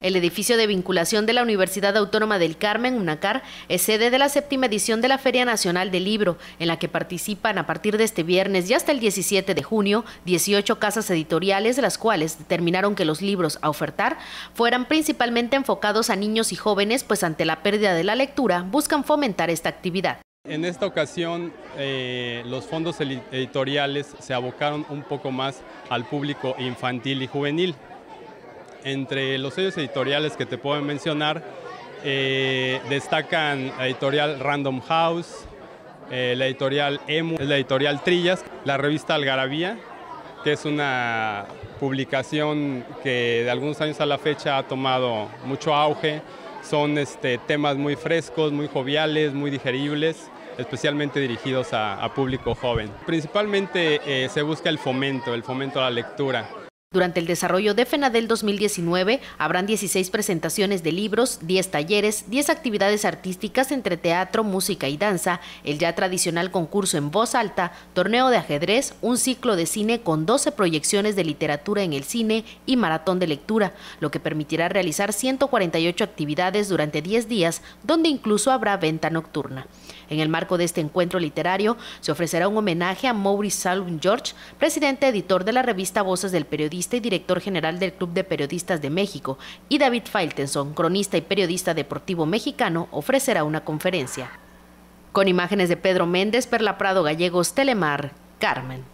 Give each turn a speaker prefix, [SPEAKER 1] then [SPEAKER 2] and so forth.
[SPEAKER 1] El edificio de vinculación de la Universidad Autónoma del Carmen, UNACAR, es sede de la séptima edición de la Feria Nacional del Libro, en la que participan a partir de este viernes y hasta el 17 de junio 18 casas editoriales, las cuales determinaron que los libros a ofertar fueran principalmente enfocados a niños y jóvenes, pues ante la pérdida de la lectura buscan fomentar esta actividad.
[SPEAKER 2] En esta ocasión eh, los fondos editoriales se abocaron un poco más al público infantil y juvenil. Entre los sellos editoriales que te puedo mencionar, eh, destacan la editorial Random House, eh, la editorial Emu, la editorial Trillas, la revista Algarabía, que es una publicación que de algunos años a la fecha ha tomado mucho auge. Son este, temas muy frescos, muy joviales, muy digeribles especialmente dirigidos a, público joven. Principalmente eh, se busca el fomento, el fomento a la lectura.
[SPEAKER 1] Durante el desarrollo de FENADEL 2019 habrán 16 presentaciones de libros, 10 talleres, 10 actividades artísticas entre teatro, música y danza, el ya tradicional concurso en voz alta, torneo de ajedrez, un ciclo de cine con 12 proyecciones de literatura en el cine y maratón de lectura, lo que permitirá realizar 148 actividades durante 10 días, donde incluso habrá venta nocturna. En el marco de este encuentro literario se ofrecerá un homenaje a Maurice Salvin George, presidente editor de la revista Voces del Periodista y director general del Club de Periodistas de México, y David Failtenson, cronista y periodista deportivo mexicano, ofrecerá una conferencia. Con imágenes de Pedro Méndez, Perla Prado Gallegos, Telemar, Carmen.